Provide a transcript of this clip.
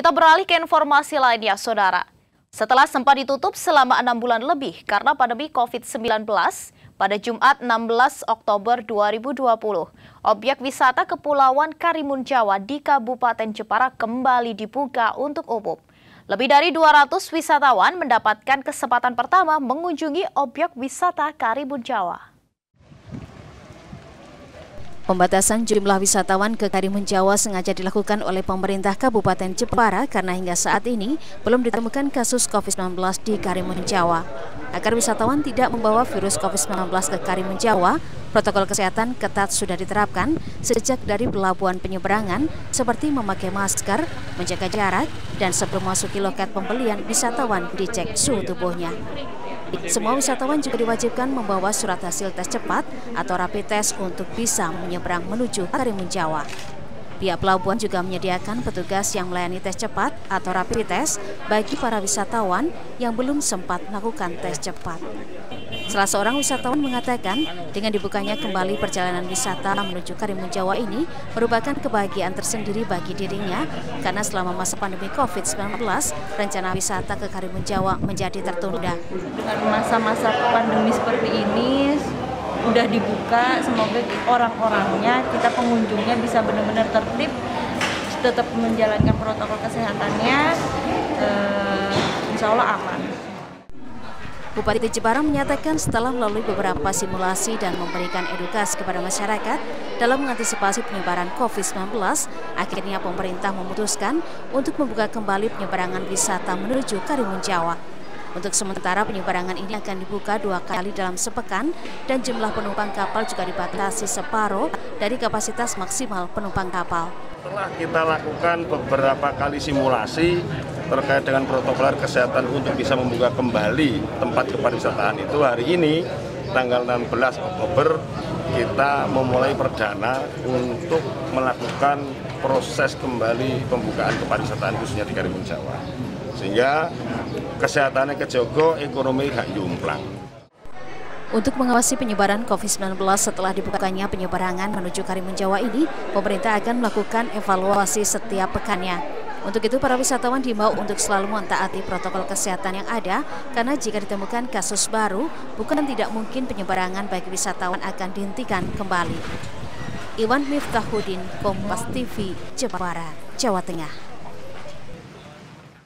Kita beralih ke informasi lainnya, Saudara. Setelah sempat ditutup selama enam bulan lebih karena pandemi COVID-19, pada Jumat 16 Oktober 2020, objek wisata Kepulauan Karimun Jawa di Kabupaten Jepara kembali dibuka untuk umum. Lebih dari 200 wisatawan mendapatkan kesempatan pertama mengunjungi objek wisata Karimun Jawa. Pembatasan jumlah wisatawan ke Karimun Jawa sengaja dilakukan oleh pemerintah Kabupaten Jepara karena hingga saat ini belum ditemukan kasus COVID-19 di Karimun Jawa. Agar wisatawan tidak membawa virus COVID-19 ke Karimun Jawa, protokol kesehatan ketat sudah diterapkan sejak dari pelabuhan penyeberangan seperti memakai masker, menjaga jarak, dan sebelum masuki loket pembelian wisatawan dicek suhu tubuhnya. Semua wisatawan juga diwajibkan membawa surat hasil tes cepat atau rapid test untuk bisa menyeberang menuju Karimun Jawa. Pihak pelabuhan juga menyediakan petugas yang melayani tes cepat atau rapid test bagi para wisatawan yang belum sempat melakukan tes cepat. Salah seorang wisatawan mengatakan dengan dibukanya kembali perjalanan wisata menuju Karimun Jawa ini merupakan kebahagiaan tersendiri bagi dirinya karena selama masa pandemi COVID-19 rencana wisata ke Karimun Jawa menjadi tertunda. Dengan masa-masa pandemi seperti ini udah dibuka semoga orang-orangnya kita pengunjungnya bisa benar-benar tertib tetap menjalankan protokol kesehatannya uh, insya Allah aman Bupati Jepara menyatakan setelah melalui beberapa simulasi dan memberikan edukasi kepada masyarakat dalam mengantisipasi penyebaran COVID-19, akhirnya pemerintah memutuskan untuk membuka kembali penyeberangan wisata menuju Karimun Jawa. Untuk sementara penyeberangan ini akan dibuka dua kali dalam sepekan dan jumlah penumpang kapal juga dibatasi separuh dari kapasitas maksimal penumpang kapal. Setelah kita lakukan beberapa kali simulasi terkait dengan protokol kesehatan untuk bisa membuka kembali tempat kepariwisataan itu hari ini tanggal 16 Oktober kita memulai perdana untuk melakukan proses kembali pembukaan kepariwisataan khususnya di Karimun Jawa sehingga kesehatannya kejogo, ekonomi gak jumplang. Untuk mengawasi penyebaran COVID-19 setelah dibukanya penyeberangan menuju Karimun Jawa ini, pemerintah akan melakukan evaluasi setiap pekannya. Untuk itu, para wisatawan diimbau untuk selalu mentaati protokol kesehatan yang ada, karena jika ditemukan kasus baru, bukan tidak mungkin penyebarangan bagi wisatawan akan dihentikan kembali. Iwan Miftahudin, Kompas TV, Jepara, Jawa Tengah.